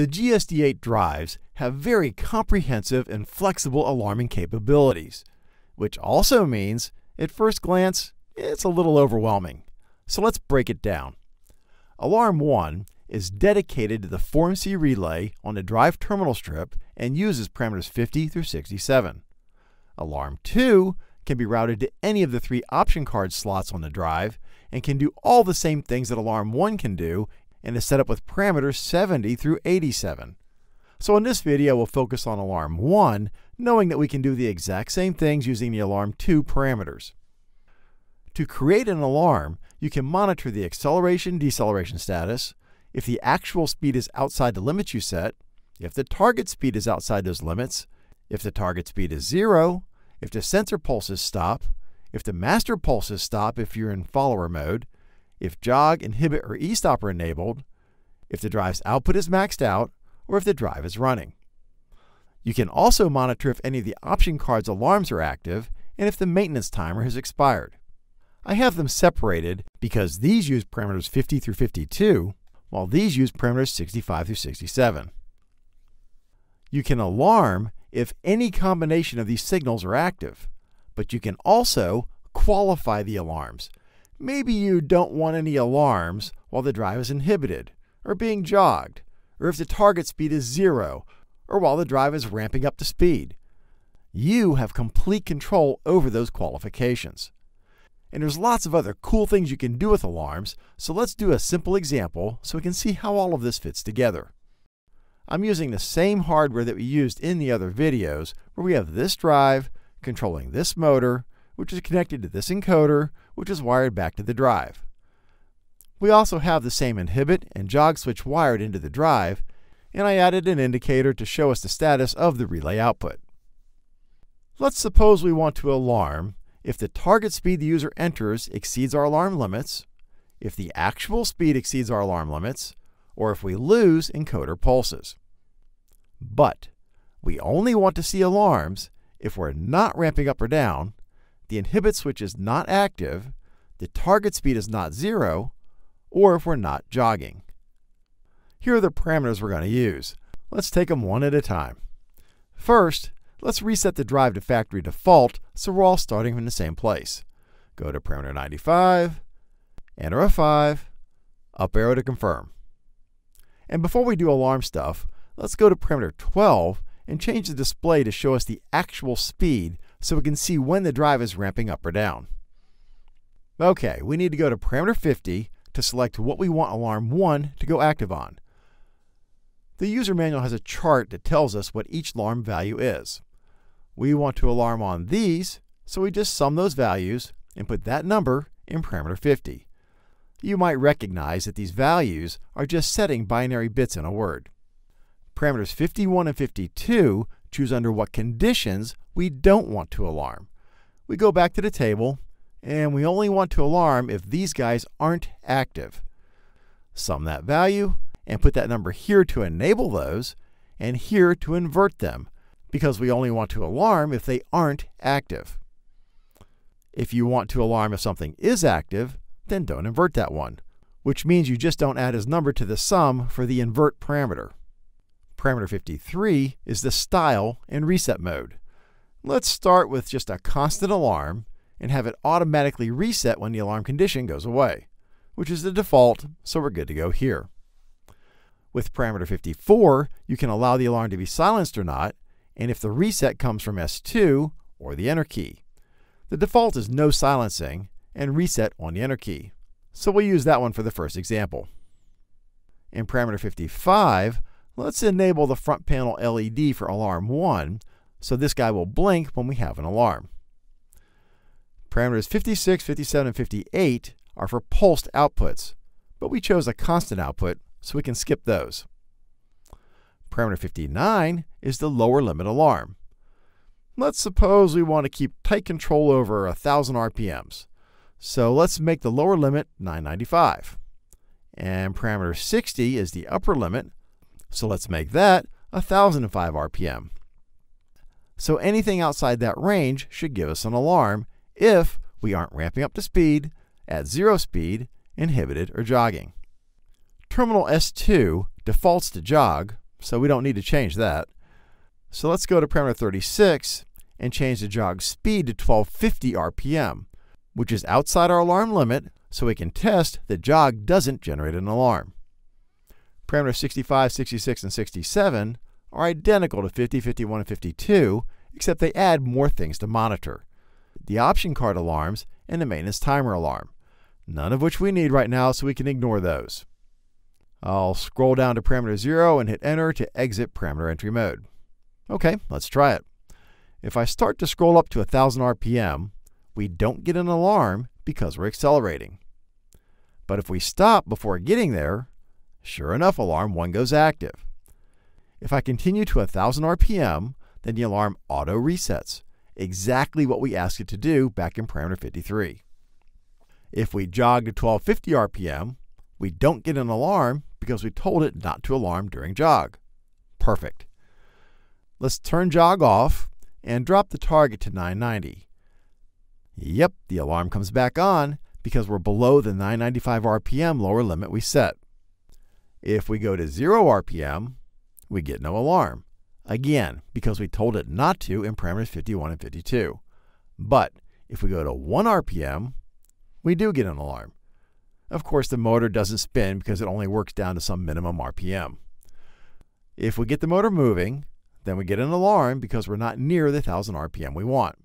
The GSD8 drives have very comprehensive and flexible alarming capabilities, which also means, at first glance, it's a little overwhelming. So let's break it down. Alarm 1 is dedicated to the Form C relay on the drive terminal strip and uses parameters 50 through 67. Alarm 2 can be routed to any of the three option card slots on the drive and can do all the same things that Alarm 1 can do and is set up with parameters 70 through 87. So in this video, we'll focus on Alarm 1, knowing that we can do the exact same things using the Alarm 2 parameters. To create an alarm, you can monitor the acceleration deceleration status, if the actual speed is outside the limits you set, if the target speed is outside those limits, if the target speed is zero, if the sensor pulses stop, if the master pulses stop if you're in follower mode, if jog, inhibit, or e-stop are enabled, if the drive's output is maxed out, or if the drive is running. You can also monitor if any of the option card's alarms are active and if the maintenance timer has expired. I have them separated because these use parameters 50 through 52, while these use parameters 65 through 67. You can alarm if any combination of these signals are active, but you can also qualify the alarms. Maybe you don't want any alarms while the drive is inhibited, or being jogged, or if the target speed is zero, or while the drive is ramping up to speed. You have complete control over those qualifications. And there's lots of other cool things you can do with alarms, so let's do a simple example so we can see how all of this fits together. I'm using the same hardware that we used in the other videos, where we have this drive controlling this motor, which is connected to this encoder, which is wired back to the drive. We also have the same inhibit and jog switch wired into the drive, and I added an indicator to show us the status of the relay output. Let's suppose we want to alarm if the target speed the user enters exceeds our alarm limits, if the actual speed exceeds our alarm limits, or if we lose encoder pulses. But we only want to see alarms if we're not ramping up or down, the inhibit switch is not active, the target speed is not zero, or if we're not jogging. Here are the parameters we're going to use. Let's take them one at a time. First, Let's reset the drive to factory default so we're all starting from the same place. Go to parameter 95, enter a 5, up arrow to confirm. And before we do alarm stuff, let's go to parameter 12 and change the display to show us the actual speed so we can see when the drive is ramping up or down. Okay, we need to go to parameter 50 to select what we want alarm 1 to go active on. The user manual has a chart that tells us what each alarm value is. We want to alarm on these, so we just sum those values and put that number in parameter 50. You might recognize that these values are just setting binary bits in a word. Parameters 51 and 52 choose under what conditions we don't want to alarm. We go back to the table, and we only want to alarm if these guys aren't active. Sum that value and put that number here to enable those, and here to invert them, because we only want to alarm if they aren't active. If you want to alarm if something is active, then don't invert that one, which means you just don't add his number to the sum for the invert parameter. Parameter 53 is the style and reset mode. Let's start with just a constant alarm and have it automatically reset when the alarm condition goes away, which is the default, so we're good to go here. With parameter 54, you can allow the alarm to be silenced or not, and if the reset comes from S2 or the enter key. The default is no silencing and reset on the enter key. So we'll use that one for the first example. In parameter 55, let's enable the front panel LED for alarm 1, so this guy will blink when we have an alarm. Parameters 56, 57, and 58 are for pulsed outputs, but we chose a constant output, so we can skip those. Parameter 59 is the lower limit alarm. Let's suppose we want to keep tight control over 1000 RPMs. So let's make the lower limit 995. And parameter 60 is the upper limit, so let's make that 1005 RPM. So anything outside that range should give us an alarm if we aren't ramping up to speed, at zero speed, inhibited, or jogging. Terminal S2 defaults to jog, so we don't need to change that. So let's go to parameter 36 and change the jog speed to 1250 RPM, which is outside our alarm limit, so we can test that jog doesn't generate an alarm. Parameters 65, 66, and 67 are identical to 50, 51, and 52, except they add more things to monitor. The option card alarms and the maintenance timer alarm, none of which we need right now, so we can ignore those. I'll scroll down to parameter 0 and hit enter to exit parameter entry mode. Okay, let's try it. If I start to scroll up to 1000 RPM, we don't get an alarm because we're accelerating. But if we stop before getting there, sure enough, alarm 1 goes active. If I continue to 1000 RPM, then the alarm auto resets, exactly what we asked it to do back in parameter 53. If we jog to 1250 RPM, we don't get an alarm because we told it not to alarm during jog. Perfect. Let's turn jog off and drop the target to 990. Yep, the alarm comes back on because we're below the 995 RPM lower limit we set. If we go to 0 RPM, we get no alarm. Again, because we told it not to in parameters 51 and 52. But if we go to 1 RPM, we do get an alarm. Of course, the motor doesn't spin because it only works down to some minimum RPM. If we get the motor moving, then we get an alarm because we're not near the 1000 RPM we want.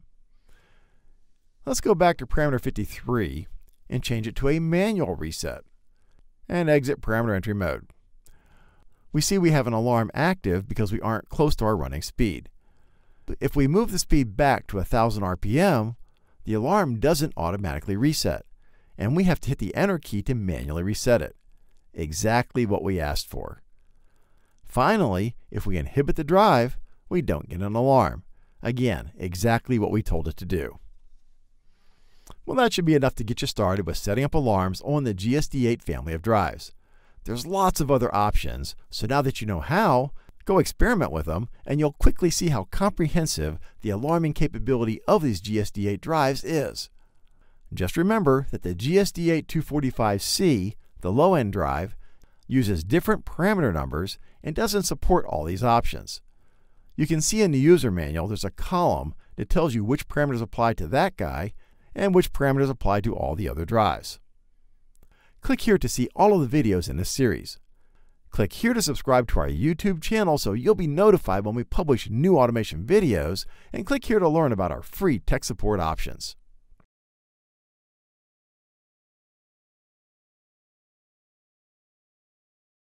Let's go back to parameter 53 and change it to a manual reset and exit parameter entry mode. We see we have an alarm active because we aren't close to our running speed. If we move the speed back to 1000 RPM, the alarm doesn't automatically reset, and we have to hit the enter key to manually reset it. Exactly what we asked for. Finally, if we inhibit the drive, we don't get an alarm. Again, exactly what we told it to do. Well, that should be enough to get you started with setting up alarms on the GSD8 family of drives. There's lots of other options, so now that you know how, go experiment with them and you'll quickly see how comprehensive the alarming capability of these GSD8 drives is. Just remember that the GSD8 245C, the low-end drive, uses different parameter numbers and doesn't support all these options. You can see in the user manual there's a column that tells you which parameters apply to that guy and which parameters apply to all the other drives. Click here to see all of the videos in this series. Click here to subscribe to our YouTube channel so you'll be notified when we publish new automation videos, and click here to learn about our free tech support options.